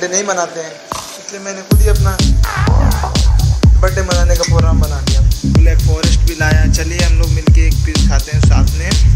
Birthday नहीं मनाते हैं, इसलिए मैंने खुद ही अपना बर्थडे मनाने का प्रोग्राम बना लिया ब्लैक फॉरेस्ट भी लाया, चलिए हम लोग मिलके एक पीस खाते हैं साथ में।